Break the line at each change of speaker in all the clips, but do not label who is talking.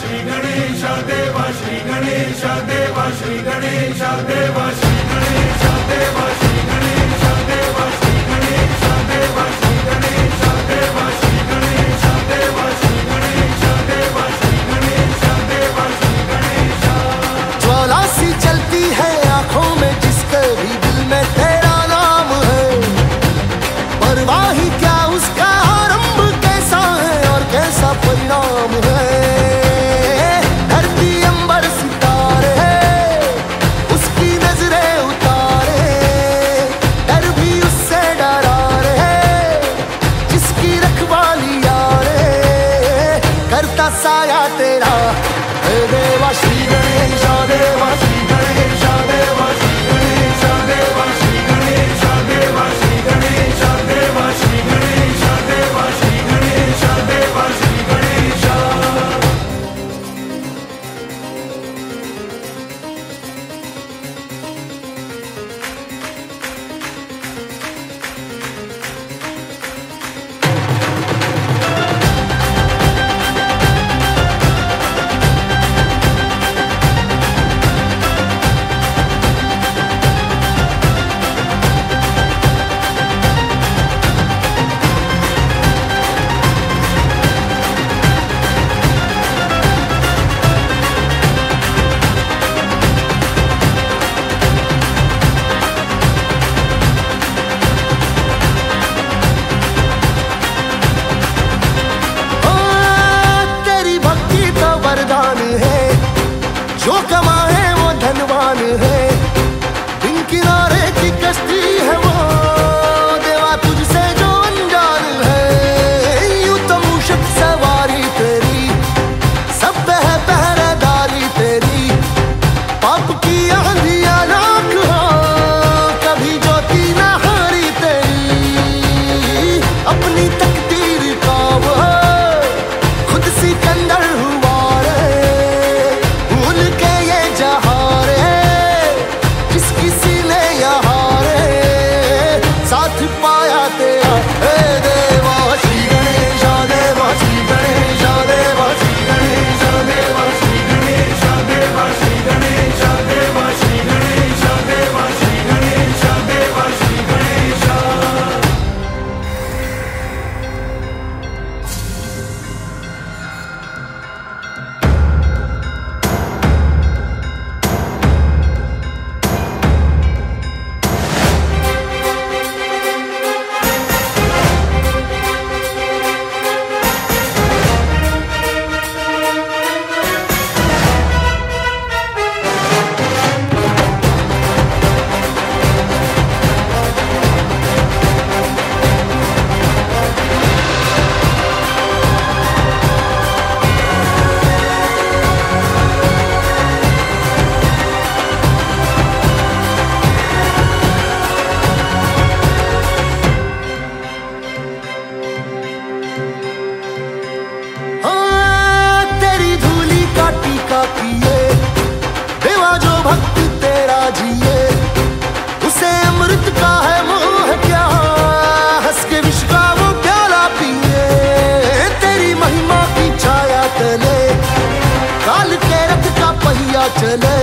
श्री गणेश देवा श्री गणेश देवा श्री गणेश देवा श्री गणेश देवा श्री गणेश देवा श्री गणेश देवा श्री गणेश देवा श्री गणेश देवा श्री गणेश देवा श्री गणेश देवा श्री गणेश
ज्वाला सी चलती है आँखों में, जिसके भी दिल में तेरा नाम है। परवाही क्या उसका आरंभ कैसा है और कैसा परिणाम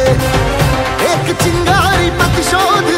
एक चिंगारी प्रतिशोध